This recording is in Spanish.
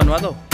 Vanuado.